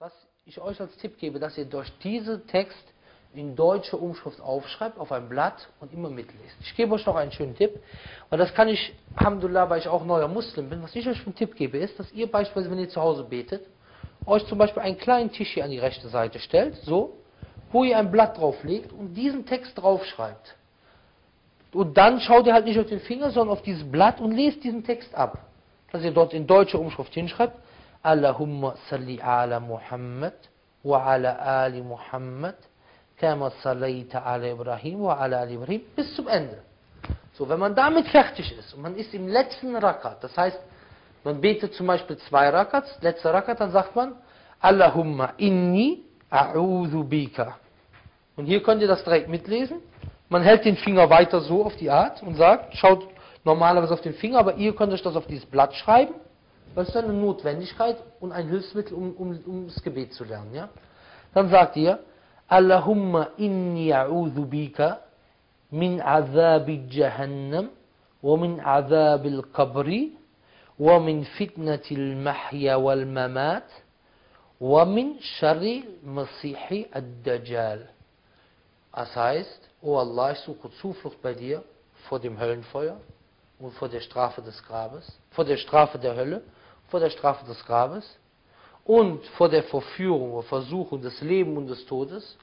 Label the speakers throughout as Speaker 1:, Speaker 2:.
Speaker 1: was ich euch als Tipp gebe, dass ihr durch diesen Text in deutsche Umschrift aufschreibt, auf ein Blatt und immer mitlest. Ich gebe euch noch einen schönen Tipp, weil das kann ich, Alhamdulillah, weil ich auch neuer Muslim bin, was ich euch für einen Tipp gebe, ist, dass ihr beispielsweise, wenn ihr zu Hause betet, euch zum Beispiel einen kleinen Tisch hier an die rechte Seite stellt, so, wo ihr ein Blatt drauflegt und diesen Text draufschreibt. Und dann schaut ihr halt nicht auf den Finger, sondern auf dieses Blatt und lest diesen Text ab. Dass ihr dort in deutscher Umschrift hinschreibt, Allahumma salli ala Muhammad wa ala ali Muhammad kama sallaita ala Ibrahim wa ala ali Ibrahim bis zum Ende. So, wenn man damit fertig ist und man ist im letzten Rakat, das heißt, man betet zum Beispiel zwei Rakats, letzter Rakat, dann sagt man Allahumma inni a'udhu bika. Und hier könnt ihr das direkt mitlesen. Man hält den Finger weiter so auf die Art und sagt, schaut normalerweise auf den Finger, aber ihr könnt euch das auf dieses Blatt schreiben. Das ist eine Notwendigkeit und ein Hilfsmittel, um, um, um das Gebet zu lernen. Ja? Dann sagt ihr, Allahumma inni a'udhu bika min azabi jahannam wa min azabi al-qabri wa min fitnati al-mahya wal-mamat wa min sharri masihi ad-dajjal. Das heißt, O Allah, ich suche Zuflucht bei dir vor dem Höllenfeuer und vor der Strafe des Grabes, vor der Strafe der Hölle, vor der Strafe des Grabes und vor der Verführung oder Versuchung des Lebens und des Todes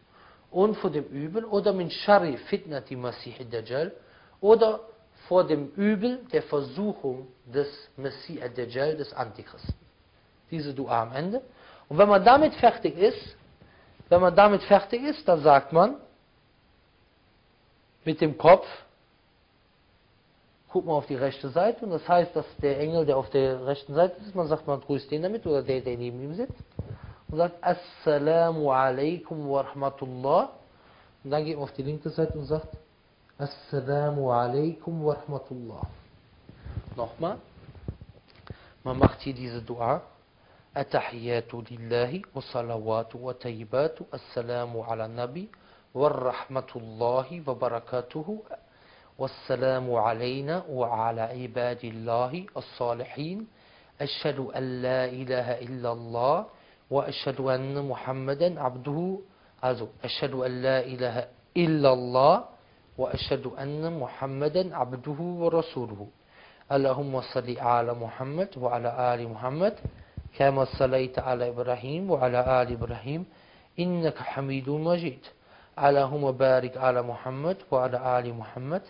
Speaker 1: und vor dem Übel oder min shari fitnati masih dajjal oder vor dem Übel der Versuchung des Messias dajjal des Antichristen. Diese Dua am Ende. Und wenn man damit fertig ist, wenn man damit fertig ist, dann sagt man, mit dem Kopf, guckt man auf die rechte Seite und das heißt, dass der Engel, der auf der rechten Seite ist, man sagt, man grüßt den damit oder der, der neben ihm sitzt und sagt Assalamu alaikum wa rahmatullah und dann geht man auf die linke Seite und sagt Assalamu alaikum wa rahmatullah. Nochmal, man macht hier diese Dua التحيات لله والصلوات والطيبات السلام على النبي ورحمة الله وبركاته والسلام علينا وعلى عباد الله الصالحين. أشهد أن لا إله إلا الله وأشهد أن محمدا عبده. also أشهد أن لا إله إلا الله وأشهد أن محمدا عبده ورسوله. اللهم صل على محمد وعلى آل محمد كما صليت على إبراهيم وعلى آل إبراهيم إنك حميد مجيد. اللهم بارك على محمد وعلى آل محمد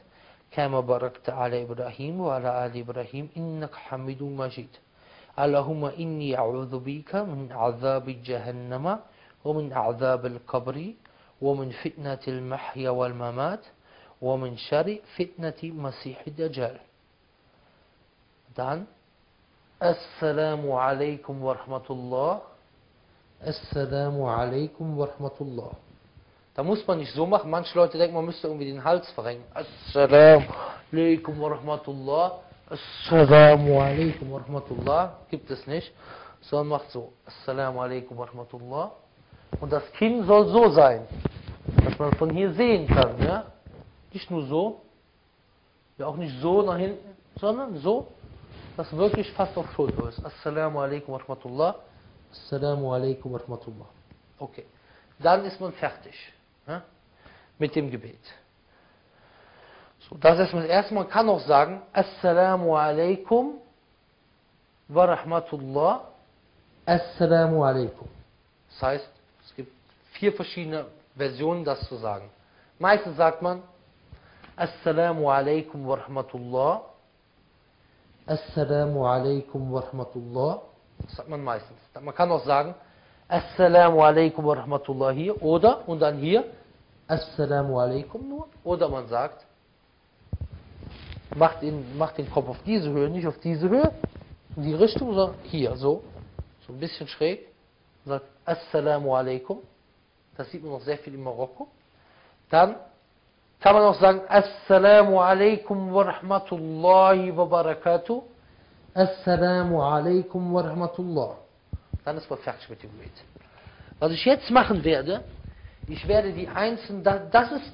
Speaker 1: كما باركت على إبراهيم وعلى آل إبراهيم إنك حميد مجيد اللهم إني أعوذ بك من عذاب جهنم ومن عذاب القبر ومن فتنة المحيا والممات ومن شر فتنة مسيح الدجال Assalamu alaikum wa rahmatullah. Assalamu alaikum wa rahmatullah. Da muss man nicht so machen. Manche Leute denken, man müsste irgendwie den Hals verrenken. Assalamu alaikum wa rahmatullah. Assalamu alaikum wa rahmatullah. Gibt es nicht. Sondern macht so. Assalamu alaikum wa rahmatullah. Und das Kinn soll so sein. Dass man von hier sehen kann. Ja? Nicht nur so. Ja, auch nicht so nach hinten, sondern so das wirklich fast auf Schulter ist. Assalamu alaikum wa rahmatullah. Assalamu alaikum wa rahmatullah. Okay. Dann ist man fertig ja, mit dem Gebet. So, das ist das erste. Man kann auch sagen, Assalamu alaikum wa rahmatullah. Assalamu alaikum. Das heißt, es gibt vier verschiedene Versionen, das zu sagen. Meistens sagt man, Assalamu alaikum wa rahmatullah. Assalamu alaikum wa rahmatullah. Das sagt man meistens. Man kann auch sagen, Assalamu alaikum wa rahmatullah hier oder und dann hier Assalamu alaikum nur. Oder man sagt, macht, ihn, macht den Kopf auf diese Höhe, nicht auf diese Höhe, in die Richtung, sondern hier, so. So ein bisschen schräg. Und sagt Assalamu alaikum. Das sieht man noch sehr viel in Marokko. Dann kann man auch sagen, Assalamu alaikum wa rahmatullahi wa barakatuh. Assalamu alaikum wa rahmatullah. Dann ist man fertig mit dem Gebet. Was ich jetzt machen werde, ich werde die einzelnen, das ist,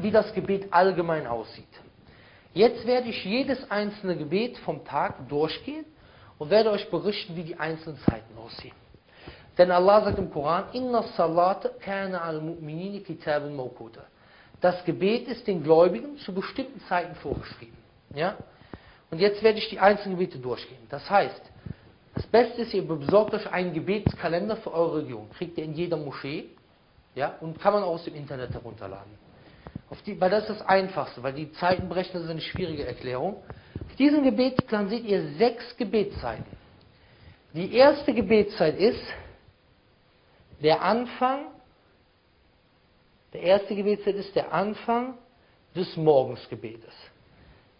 Speaker 1: wie das Gebet allgemein aussieht. Jetzt werde ich jedes einzelne Gebet vom Tag durchgehen und werde euch berichten, wie die einzelnen Zeiten aussehen. Denn Allah sagt im Koran, Inna salata kana al kitabun. Das Gebet ist den Gläubigen zu bestimmten Zeiten vorgeschrieben. Ja? Und jetzt werde ich die einzelnen Gebete durchgehen. Das heißt, das Beste ist, ihr besorgt euch einen Gebetskalender für eure Region. Kriegt ihr in jeder Moschee. Ja? Und kann man auch aus dem Internet herunterladen. Die, weil das ist das Einfachste, weil die Zeitenberechner sind eine schwierige Erklärung. Auf diesem Gebetsplan seht ihr sechs Gebetszeiten. Die erste Gebetszeit ist der Anfang, der erste Gebetszeit ist der Anfang des Morgensgebetes.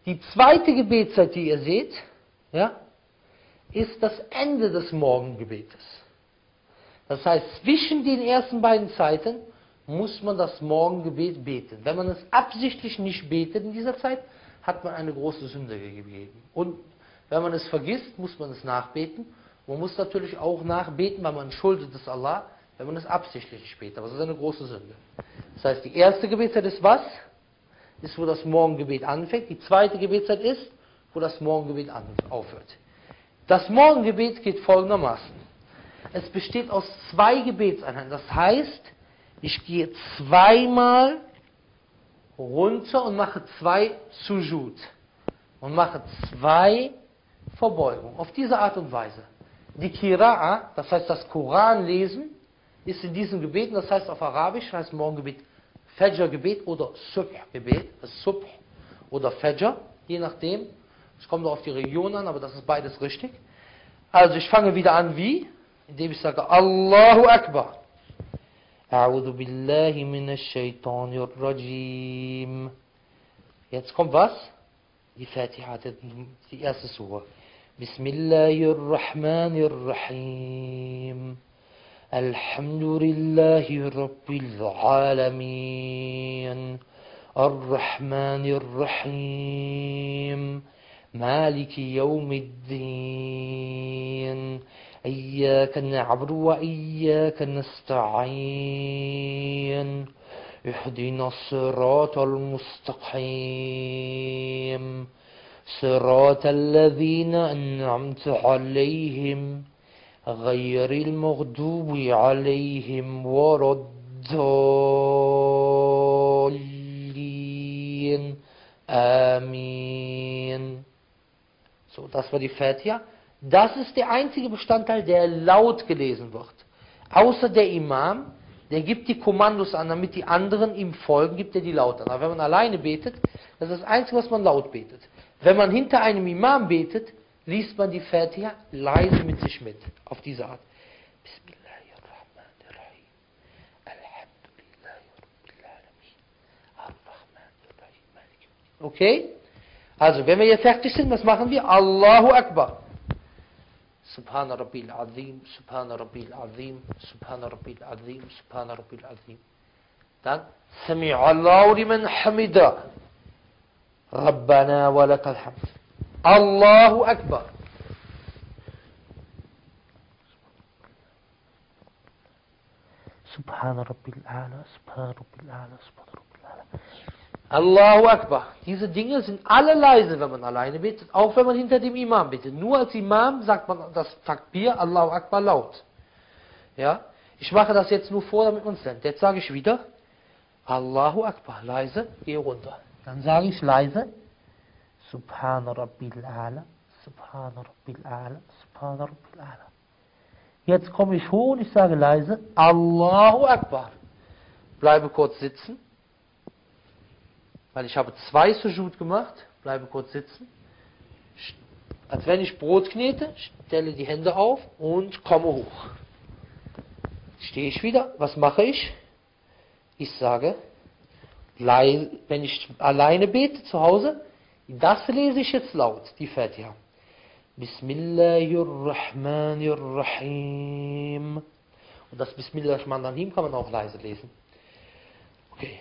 Speaker 1: Die zweite Gebetszeit, die ihr seht, ja, ist das Ende des Morgengebetes. Das heißt, zwischen den ersten beiden Zeiten muss man das Morgengebet beten. Wenn man es absichtlich nicht betet in dieser Zeit, hat man eine große Sünde gegeben. Und wenn man es vergisst, muss man es nachbeten. Man muss natürlich auch nachbeten, weil man schuldet es Allah, wenn man es absichtlich nicht betet. Aber das ist eine große Sünde. Das heißt, die erste Gebetszeit ist was? Ist, wo das Morgengebet anfängt. Die zweite Gebetszeit ist, wo das Morgengebet aufhört. Das Morgengebet geht folgendermaßen. Es besteht aus zwei Gebetseinheiten. Das heißt, ich gehe zweimal runter und mache zwei Sujud. Und mache zwei Verbeugungen. Auf diese Art und Weise. Die Kira'a, das heißt das Koran lesen, ist in diesen Gebeten, das heißt auf Arabisch, heißt Morgengebet Fajr-Gebet oder Subh-Gebet, Subh oder Fajr, je nachdem. Es kommt auf die Region an, aber das ist beides richtig. Also ich fange wieder an wie? Ich sage Allahu Akbar. أعوذ بالله من الشيطان الرجيم Jetzt kommt was? Die Fatiha. بسم الله الرحمن الرحيم الحمد لله رب العالمين الرحمن الرحيم مالك يوم الدين إياك نعبد وإياك نستعين اهدنا الصراط المستقيم. صراط الذين أنعمت عليهم غير المغضوب عليهم ولا الضالين. آمين. So, das war die Fatiha. Das ist der einzige Bestandteil, der laut gelesen wird. Außer der Imam, der gibt die Kommandos an, damit die anderen ihm folgen, gibt er die laut an. Aber wenn man alleine betet, das ist das Einzige, was man laut betet. Wenn man hinter einem Imam betet, liest man die Fatiha leise mit sich mit. Auf diese Art. Okay? Also, wenn wir jetzt fertig sind, was machen wir? Allahu Akbar. Subhana Rabbil Azim, Subhana Rabbil Azim, Subhana Rabbil Azim, Subhana Rabbil Azim. Dann, Sami'allahu liman hamida. Rabbana wa lakal hamd. Allahu Akbar. Subhana Rabbil Ala, Subhana Rabbil Ala, Subhana Rabbil Ala. Allahu Akbar. Diese Dinge sind alle leise, wenn man alleine betet, auch wenn man hinter dem Imam betet. Nur als Imam sagt man das Takbir, Allahu Akbar laut. Ja? Ich mache das jetzt nur vor, damit man es lernt. Jetzt sage ich wieder, Allahu Akbar, leise, gehe runter. Dann sage ich leise, Subhana Rabbil Ala, Subhana Rabbil Ala, Subhana Rabbil Ala. Jetzt komme ich hoch und ich sage leise, Allahu Akbar. Bleibe kurz sitzen weil ich habe zwei Sujud gemacht, bleibe kurz sitzen, als wenn ich Brot knete, stelle die Hände auf und komme hoch. Stehe ich wieder, was mache ich? Ich sage, wenn ich alleine bete zu Hause, das lese ich jetzt laut, die Fatiha. Bismillahirrahmanirrahim. Und das Bismillahirrahmanirrahim kann man auch leise lesen. Okay.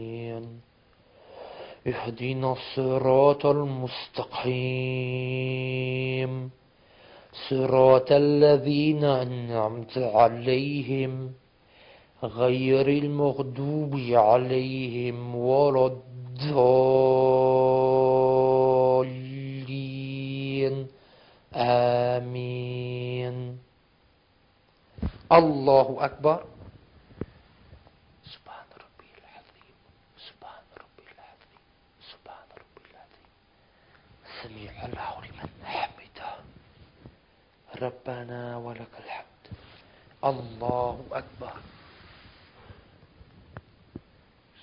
Speaker 1: اهدنا الصراط المستقيم. صراط الذين أنعمت عليهم غير المغضوب عليهم ولا الضالين. آمين. الله أكبر سبحان ربي العظيم سبحان ربي العظيم سبحان ربي العظيم سميع الله لمن حمده ربنا ولك الحمد. الله أكبر.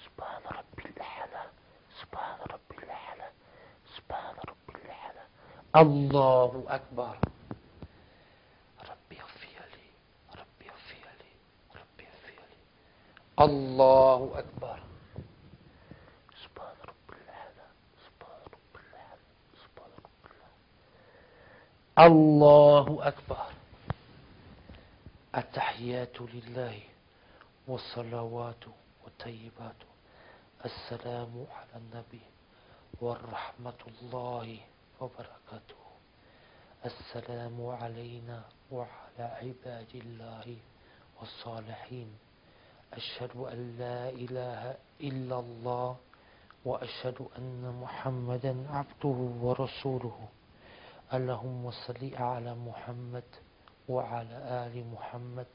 Speaker 1: سبحان ربي الأعلى. سبحان ربي الأعلى. سبحان ربي الأعلى. الله أكبر. ربي ربي ربي الله أكبر سبحان ربي الأعلى سبحان ربي الأعلى سبحان ربي الأعلى الله أكبر. التحيات لله والصلوات والطيبات. السلام على النبي ورحمة الله وبركاته. السلام علينا وعلى عباد الله والصالحين. أشهد أن لا إله إلا الله وأشهد أن محمدا عبده ورسوله. اللهم صل على محمد وعلى آل محمد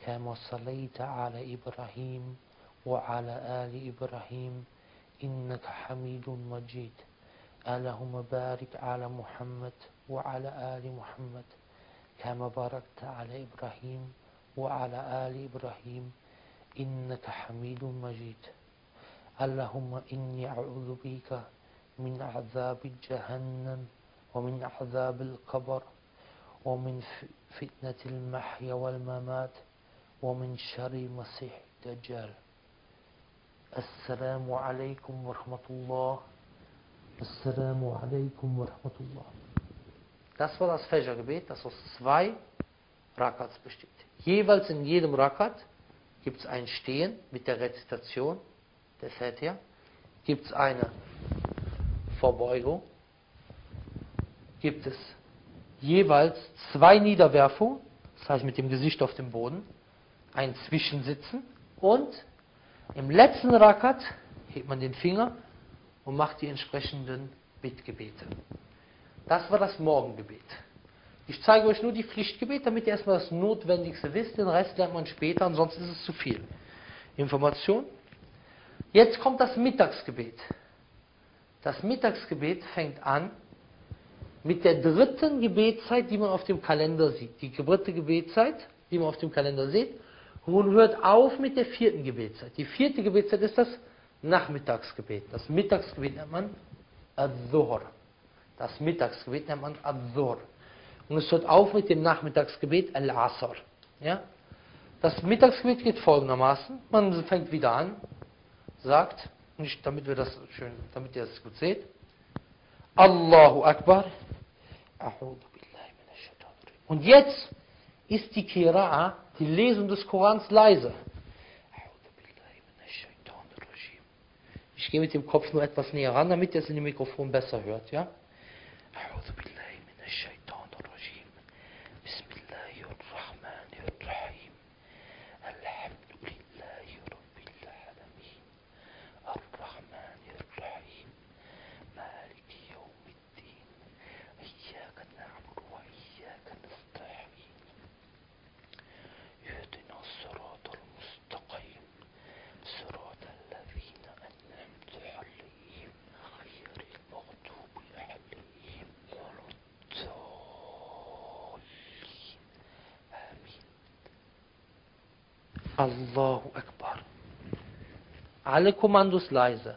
Speaker 1: كما صليت على إبراهيم وعلى آل إبراهيم إنك حميد مجيد. اللهم بارك على محمد وعلى آل محمد كما باركت على إبراهيم وعلى آل إبراهيم إنك حميد مجيد. اللهم إني أعوذ بك من عذاب جهنم ومن عذاب القبر ومن فتنة المحيا والممات ومن شر مسيح الدجال السلام عليكم ورحمة الله السلام عليكم ورحمة الله Das war das Fajr-Gebet, das aus zwei Rakats besteht. Jeweils in jedem Rakat gibt es ein Stehen mit der Rezitation der Fatiha, gibt es eine Verbeugung, gibt es jeweils zwei Niederwerfungen, das heißt mit dem Gesicht auf dem Boden, ein Zwischensitzen und im letzten Rakat hebt man den Finger und macht die entsprechenden Bittgebete. Das war das Morgengebet. Ich zeige euch nur die Pflichtgebete, damit ihr erstmal das Notwendigste wisst. Den Rest lernt man später, ansonsten ist es zu viel Information. Jetzt kommt das Mittagsgebet. Das Mittagsgebet fängt an mit der dritten Gebetszeit, die man auf dem Kalender sieht. Die dritte Gebetszeit, die man auf dem Kalender sieht. Und hört auf mit der vierten Gebetszeit. Die vierte Gebetszeit ist das Nachmittagsgebet. Das Mittagsgebet nennt man Ad-Dhuhr. Das Mittagsgebet nennt man Ad-Dhuhr. Und es hört auf mit dem Nachmittagsgebet Al-Asr. Ja? Das Mittagsgebet geht folgendermaßen. Man fängt wieder an, sagt, damit wir das schön, damit ihr das gut seht. Allahu Akbar. Und jetzt ist die Kira'a, die Lesung des Korans leise. Ich gehe mit dem Kopf nur etwas näher ran, damit ihr es in dem Mikrofon besser hört, ja? Allahu Akbar. Alle Kommandos leise.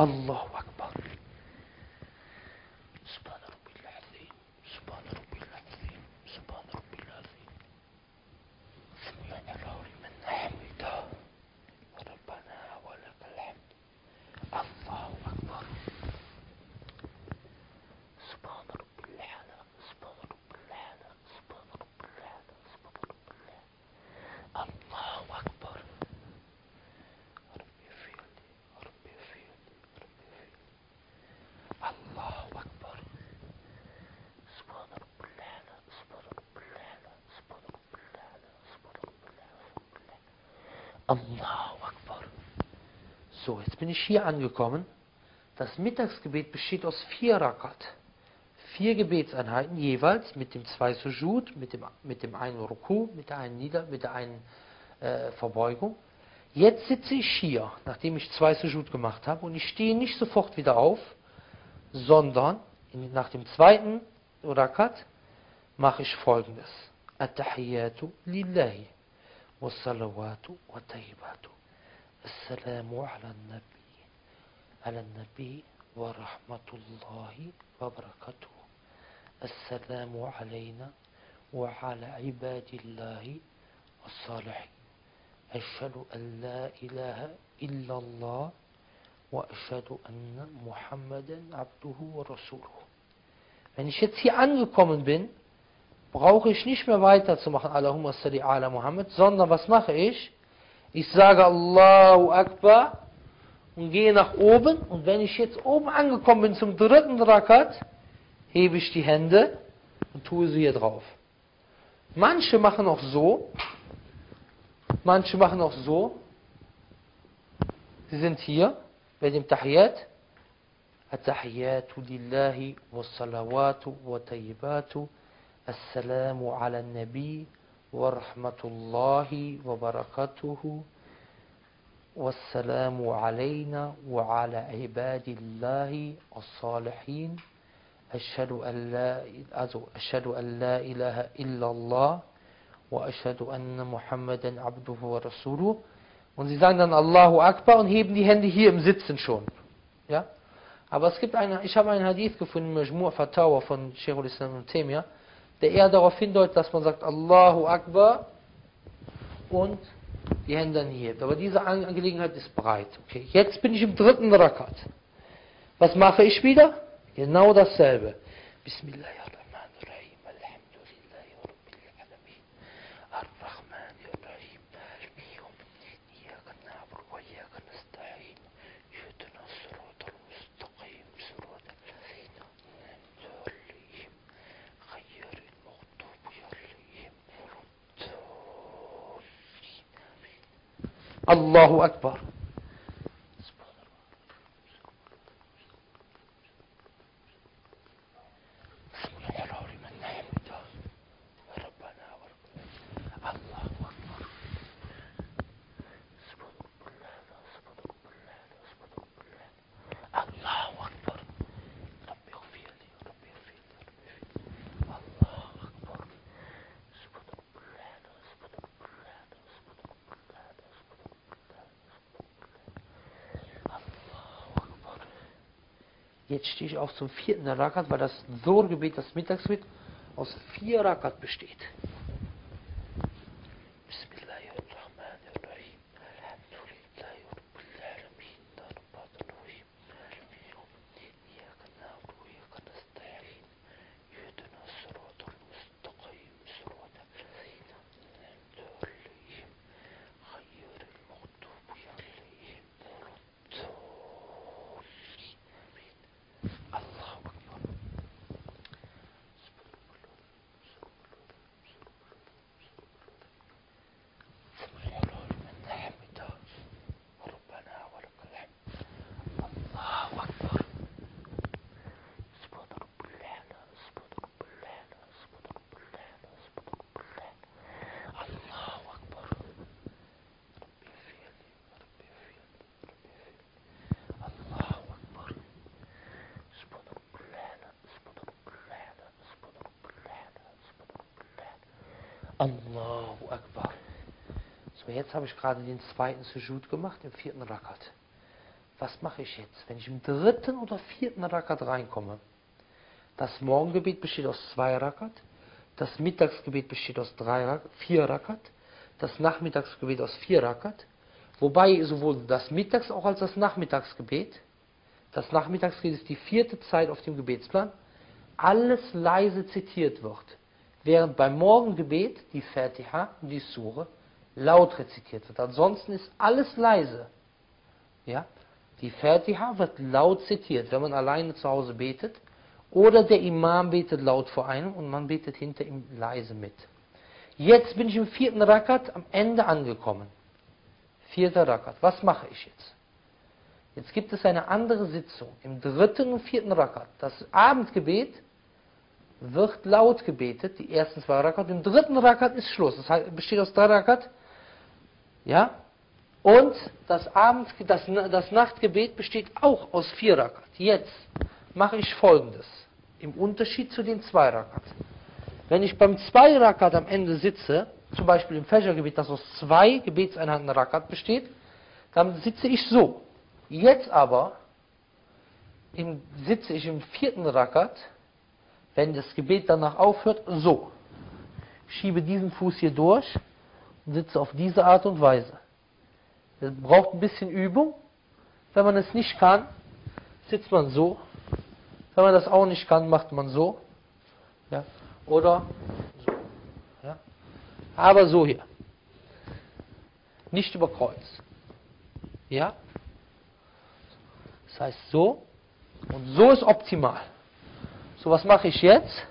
Speaker 1: الله. Allahu Akbar. So, jetzt bin ich hier angekommen. Das Mittagsgebet besteht aus vier Rakat. Vier Gebetseinheiten jeweils mit dem zwei Sujud, mit dem, mit dem einen Ruku, mit der einen Nieder, mit der einen äh, Verbeugung. Jetzt sitze ich hier, nachdem ich zwei Sujud gemacht habe und ich stehe nicht sofort wieder auf, sondern in, nach dem zweiten Rakat mache ich folgendes. At-Tahiyyatu lillahi. Wa tayyibatu. السلام على النبي. على النبي ورحمة الله وبركاته. السلام علينا وعلى عباد الله الصالحين. أشهد أن لا إله إلا الله وأشهد أن محمدا عبده ورسوله. Wenn ich jetzt hier angekommen bin, brauche ich nicht mehr weiterzumachen, Allahumma salli ala Muhammad, sondern was mache ich? Ich sage Allahu Akbar und gehe nach oben. Und wenn ich jetzt oben angekommen bin zum dritten Rakat, hebe ich die Hände und tue sie hier drauf. Manche machen auch so. Manche machen auch so. Sie sind hier bei dem Tahiyat. التحيات لله والصلوات والطيبات السلام على النبي ورحمة الله وبركاته والسلام علينا وعلى عباد الله الصالحين أشهد أن لا أشهد أن لا إله إلا الله وأشهد أن محمدا عبده ورسوله und sie sagen dann Allahu Akbar und heben die Hände hier im Sitzen schon. Ja? Aber es gibt eine, ich habe einen Hadith gefunden, Majmu' Fatawa von Sheikh al-Islam und Temia, der eher darauf hindeutet, dass man sagt Allahu Akbar und die Hände hier. Aber diese Angelegenheit ist breit. Okay, jetzt bin ich im dritten Rakat. Was mache ich wieder? Genau dasselbe. Bismillahirrahmanirrahim. Waladdallin. Allahu Jetzt stehe ich auf zum vierten Rakat, weil das Sur-Gebet, das Mittagsgebet, aus vier Rakat besteht. Allahu Akbar. So, jetzt habe ich gerade den zweiten Sujud gemacht, im vierten Rakat. Was mache ich jetzt, wenn ich im dritten oder vierten Rakat reinkomme? Das Morgengebet besteht aus zwei Rakat, das Mittagsgebet besteht aus drei, vier Rakat, das Nachmittagsgebet aus vier Rakat, wobei sowohl das Mittags- auch als das Nachmittagsgebet, das Nachmittagsgebet ist die vierte Zeit auf dem Gebetsplan, alles leise zitiert wird, während beim Morgengebet die Fatiha und die Sure laut rezitiert wird. Ansonsten ist alles leise. Ja? Die Fatiha wird laut zitiert, wenn man alleine zu Hause betet, oder der Imam betet laut vor einem und man betet hinter ihm leise mit. Jetzt bin ich im vierten Rakat am Ende angekommen. Vierter Rakat. Was mache ich jetzt? Jetzt gibt es eine andere Sitzung im dritten und vierten Rakat. Das Abendgebet wird laut gebetet, die ersten zwei Rakat. Im dritten Rakat ist Schluss. Das besteht aus drei Rakat. Ja? Und das, Abend, das, das Nachtgebet besteht auch aus vier Rakat. Jetzt mache ich folgendes. Im Unterschied zu den zwei Rakat. Wenn ich beim zwei Rakat am Ende sitze, zum Beispiel im Fajr-Gebet, das aus zwei Gebetseinheiten Rakat besteht, dann sitze ich so. Jetzt aber im, sitze ich im vierten Rakat, wenn das Gebet danach aufhört, so. Schiebe diesen Fuß hier durch und sitze auf diese Art und Weise. Das braucht ein bisschen Übung. Wenn man es nicht kann, sitzt man so. Wenn man das auch nicht kann, macht man so. Ja. Oder so. Ja. Aber so hier. Nicht über Kreuz. Ja. Das heißt so. Und so ist optimal. So, was mache ich jetzt?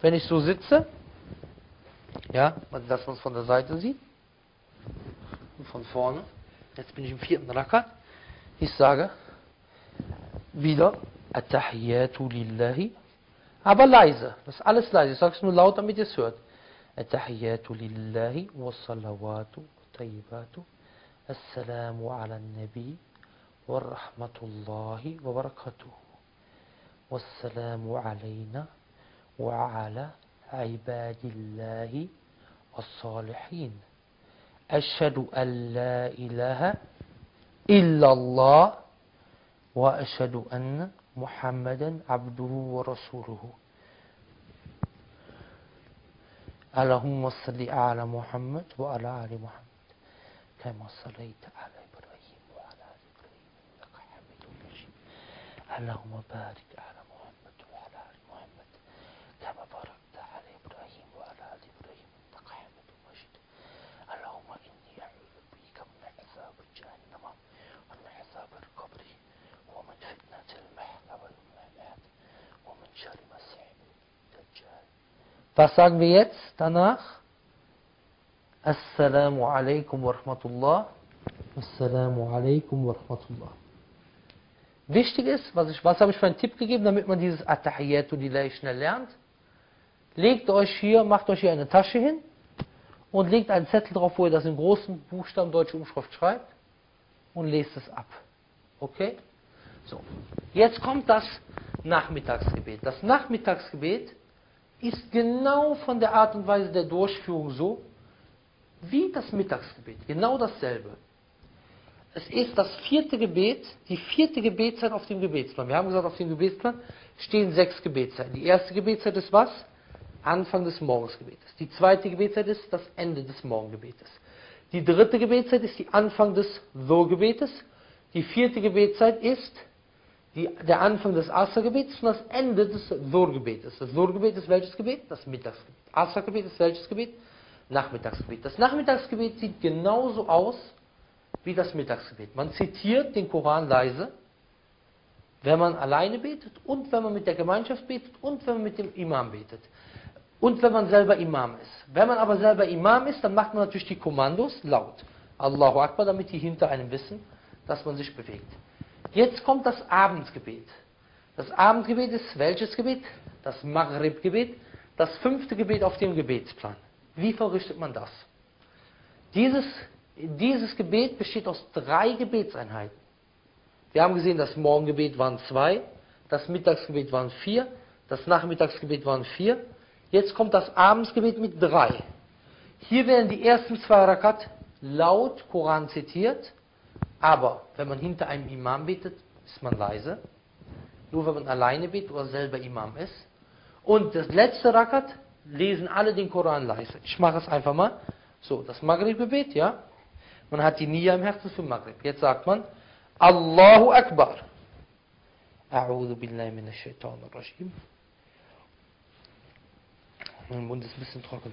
Speaker 1: Wenn ich so sitze, ja, dass man es von der Seite sieht, und von vorne, jetzt bin ich im vierten Rakat, ich sage wieder Attahiyatu lillahi, aber leise, das ist alles leise, ich sage es nur laut, damit ihr es hört. Attahiyatu lillahi wa salawatu tayyibatu. Assalamu ala nabi wa rahmatullahi wa barakatuh. والسلام علينا وعلى عباد الله الصالحين. أشهد أن لا إله إلا الله وأشهد أن محمدا عبده ورسوله. اللهم صل على محمد وعلى آل محمد كما صليت على إبراهيم وعلى آل إبراهيم إنك حميد مجيد. اللهم بارك على Was sagen wir jetzt danach? Assalamu alaikum wa rahmatullah. Assalamu alaikum wa rahmatullah. Wichtig ist, was, ich, was habe ich für einen Tipp gegeben, damit man dieses Attahiyatu Lillahi schnell lernt? Legt euch hier, macht euch hier eine Tasche hin und legt einen Zettel drauf, wo ihr das in großen Buchstaben deutsche Umschrift schreibt und lest es ab. Okay? So. Jetzt kommt das Nachmittagsgebet. Das Nachmittagsgebet ist genau von der Art und Weise der Durchführung so, wie das Mittagsgebet. Genau dasselbe. Es ist das vierte Gebet, die vierte Gebetszeit auf dem Gebetsplan. Wir haben gesagt, auf dem Gebetsplan stehen sechs Gebetszeiten. Die erste Gebetszeit ist was? Anfang des Morgensgebetes. Die zweite Gebetszeit ist das Ende des Morgengebetes. Die dritte Gebetszeit ist die Anfang des So-Gebetes. Die vierte Gebetszeit ist die, der Anfang des Asr-Gebets und das Ende des Sur-Gebetes. Das Sur-Gebet ist welches Gebet? Das Mittagsgebet. Asr-Gebet ist welches Gebet? Nachmittagsgebet. Das Nachmittagsgebet sieht genauso aus wie das Mittagsgebet. Man zitiert den Koran leise, wenn man alleine betet und wenn man mit der Gemeinschaft betet und wenn man mit dem Imam betet. Und wenn man selber Imam ist. Wenn man aber selber Imam ist, dann macht man natürlich die Kommandos laut. Allahu Akbar, damit die hinter einem wissen, dass man sich bewegt. Jetzt kommt das Abendgebet. Das Abendgebet ist welches Gebet? Das Maghrib-Gebet, das fünfte Gebet auf dem Gebetsplan. Wie verrichtet man das? Dieses, dieses Gebet besteht aus drei Gebetseinheiten. Wir haben gesehen, das Morgengebet waren zwei, das Mittagsgebet waren vier, das Nachmittagsgebet waren vier. Jetzt kommt das Abendsgebet mit drei. Hier werden die ersten zwei Rakat laut Koran zitiert, aber wenn man hinter einem Imam betet, ist man leise. Nur wenn man alleine betet oder selber Imam ist. Und das letzte Rakat lesen alle den Koran leise. Ich mache es einfach mal. So, das Maghrib-Gebet, ja. Man hat die Nia im Herzen für Maghrib. Jetzt sagt man Allahu Akbar. A'udhu billahi minash shaitan rajim. Mein Mund ist ein bisschen trocken.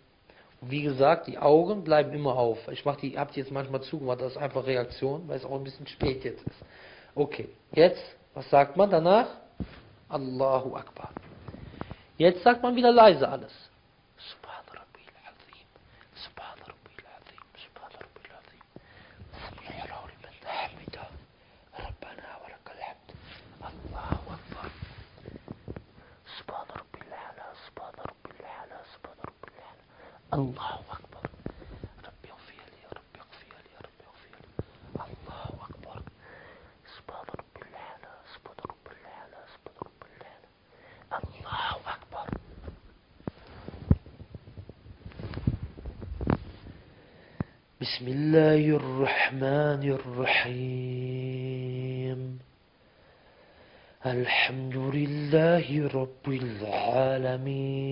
Speaker 1: Wie gesagt, die Augen bleiben immer auf. Ich mache die, hab die jetzt manchmal zugemacht, das ist einfach Reaktion, weil es auch ein bisschen spät jetzt ist. Okay, jetzt, was sagt man danach? Allahu Akbar. Jetzt sagt man wieder leise alles. Allahu Akbar. Rabbi اغفر لي ربي اغفر لي ربي اغفر لي. الله أكبر. سبحان رب الأعلى سبحان رب الأعلى سبحان رب الأعلى الله أكبر. بسم الله الرحمن الرحيم. الحمد لله رب العالمين.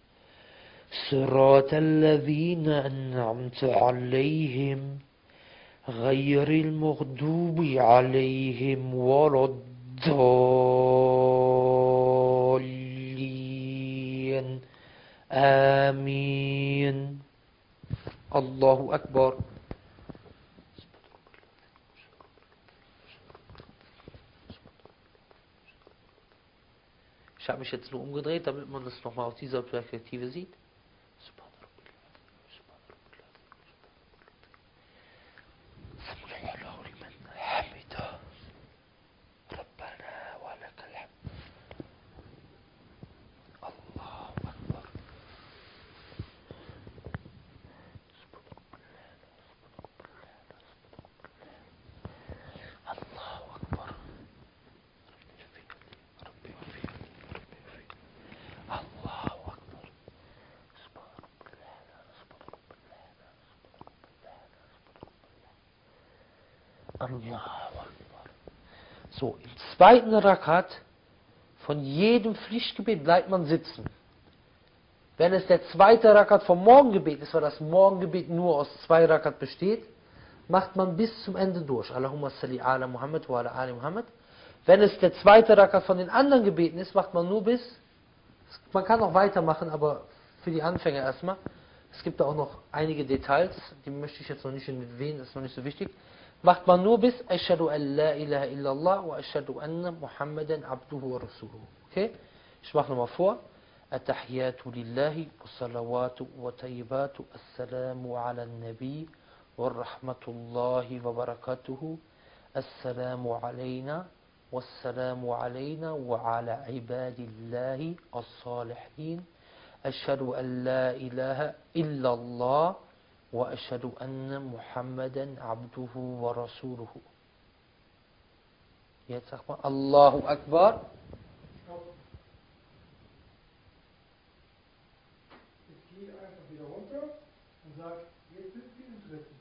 Speaker 1: صراط الذين أنعمت عليهم غير المغضوب عليهم ولا الضالين آمين الله أكبر Ich habe mich jetzt nur umgedreht, damit man das nochmal aus dieser Perspektive sieht. Zweiten Rakat von jedem Pflichtgebet bleibt man sitzen. Wenn es der zweite Rakat vom Morgengebet ist, weil das Morgengebet nur aus zwei Rakat besteht, macht man bis zum Ende durch. Allahumma salli ala Muhammad wa ala ali Muhammad. Wenn es der zweite Rakat von den anderen Gebeten ist, macht man nur bis, man kann auch weitermachen, aber für die Anfänger erstmal. Es gibt da auch noch einige Details, die möchte ich jetzt noch nicht erwähnen, das ist noch nicht so wichtig. Macht man nur bis Ashhadu an la ilaha illallah wa ashhadu anna Muhammadan abduhu wa rasuluhu. Okay? Ich mache nochmal vor. التحيات لله والصلوات وطيبات السلام على النبي ورحمة الله وبركاته السلام علينا والسلام علينا وعلى عباد الله الصالحين أشهد أن لا إله إلا الله وأشهد أن محمدا عبده ورسوله Jetzt sagt man Allahu Akbar.
Speaker 2: Ich gehe einfach wieder runter und sage, jetzt sind wir im dritten.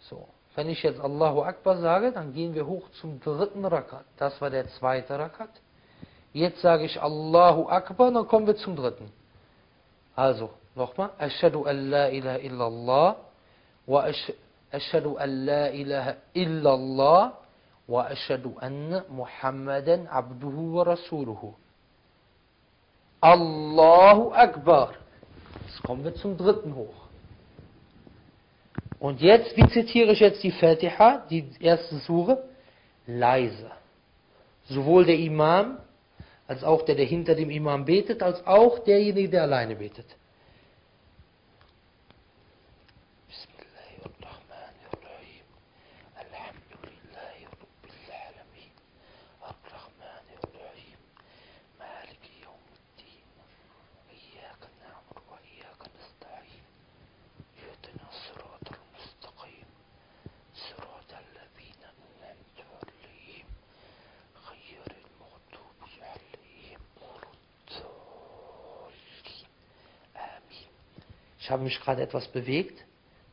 Speaker 1: So, wenn ich jetzt Allahu Akbar sage, dann gehen wir hoch zum dritten Rakat. Das war der zweite Rakat. Jetzt sage ich Allahu Akbar, dann kommen wir zum dritten. Also, nochmal. Ashadu an la ilaha illallah wa ashadu an la ilaha illallah wa ashadu anna Muhammadan abduhu wa rasuluhu. Allahu Akbar. Jetzt kommen wir zum dritten hoch. Und jetzt, wie zitiere ich jetzt die Fatiha, die erste Sure? Leise. Sowohl der Imam, als auch der, der hinter dem Imam betet, als auch derjenige, der alleine betet. Ich habe mich gerade etwas bewegt.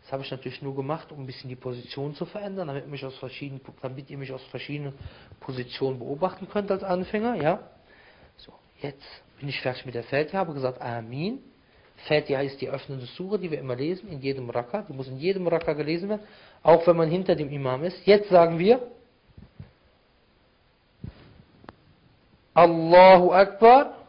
Speaker 1: Das habe ich natürlich nur gemacht, um ein bisschen die Position zu verändern, damit, mich aus verschiedenen, damit ihr mich aus verschiedenen Positionen beobachten könnt als Anfänger. Ja? So, jetzt bin ich fertig mit der Fatiha, habe gesagt Amin. Fatiha ist die öffnende Sure, die wir immer lesen, in jedem Raka. Die muss in jedem Raka gelesen werden, auch wenn man hinter dem Imam ist. Jetzt sagen wir Allahu Akbar.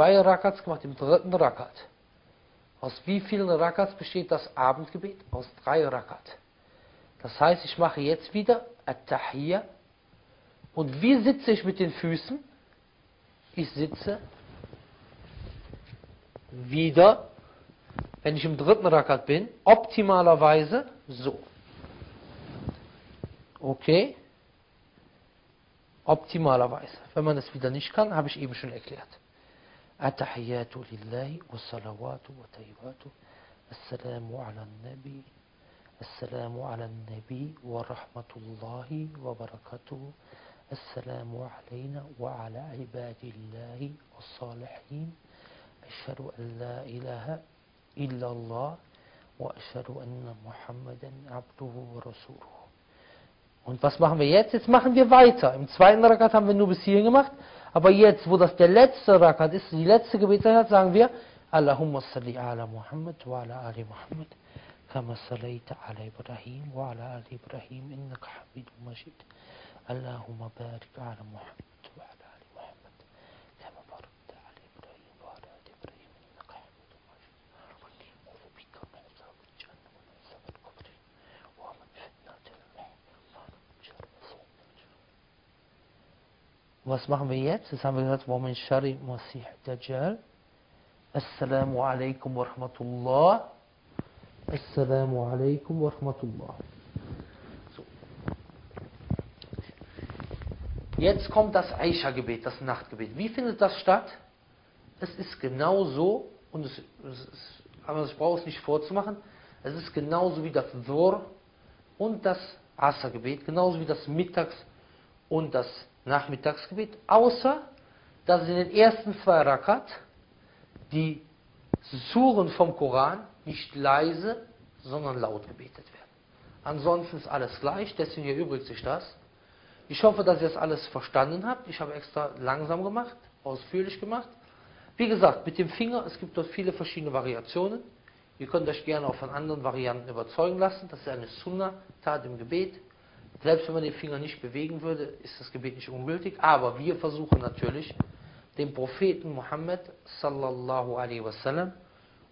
Speaker 1: Zwei Rakats gemacht, im dritten Rakat. Aus wie vielen Rakats besteht das Abendgebet? Aus drei Rakat. Das heißt, ich mache jetzt wieder At-Tahiyya. Und wie sitze ich mit den Füßen? Ich sitze wieder, wenn ich im dritten Rakat bin, optimalerweise so. Okay? Optimalerweise. Wenn man es wieder nicht kann, habe ich eben schon erklärt. التحيات لله والصلوات والطيبات السلام على النبي السلام على النبي ورحمة الله وبركاته السلام علينا وعلى عباد الله الصالحين أشهد أن لا إله إلا الله وأشهد أن محمدا عبده ورسوله Und was machen wir jetzt? Jetzt machen wir weiter. Im zweiten Rakat haben wir nur bis hierhin gemacht. Aber jetzt, wo das der letzte Rakat ist, die letzte Gebetszeit, sagen wir Allahumma salli ala Muhammad wa ala ali Muhammad kama sallaita ala Ibrahim wa ala ali Ibrahim innaka hamidun majid. Allahumma barik ala Muhammad Was machen wir jetzt? Jetzt haben wir gesagt, ومن شر مسيح الدجال السلام عليكم ورحمة الله السلام عليكم ورحمة الله so. Jetzt kommt das Aisha-Gebet, das Nachtgebet. Wie findet das statt? Es ist genau so, und es, es ist, aber ich brauche es nicht vorzumachen, es ist genauso wie das Dhur und das Asr-Gebet, genauso wie das Mittags- und das Nachmittagsgebet, außer dass in den ersten zwei Rakat die Suren vom Koran nicht leise, sondern laut gebetet werden. Ansonsten ist alles gleich, deswegen erübrigt sich das. Ich hoffe, dass ihr das alles verstanden habt. Ich habe extra langsam gemacht, ausführlich gemacht. Wie gesagt, mit dem Finger, es gibt dort viele verschiedene Variationen. Ihr könnt euch gerne auch von anderen Varianten überzeugen lassen. Das ist eine Sunna-Tat im Gebet. Selbst wenn man den Finger nicht bewegen würde, ist das Gebet nicht ungültig. Aber wir versuchen natürlich, dem Propheten Muhammad sallallahu alaihi wasallam,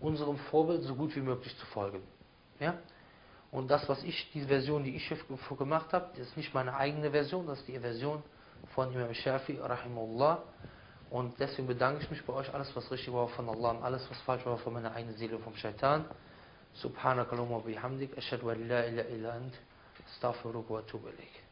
Speaker 1: unserem Vorbild so gut wie möglich zu folgen. Ja? Und das, was ich, die Version, die ich gemacht habe, ist nicht meine eigene Version, das ist die Version von Imam Shafi, rahimullah. Und deswegen bedanke ich mich bei euch, alles was richtig war von Allah und alles was falsch war von meiner eigenen Seele vom Shaitan. Subhanakallahu wa bihamdik, ashhadu an la ilaha illa ant, استغفرك وأتوب إليك.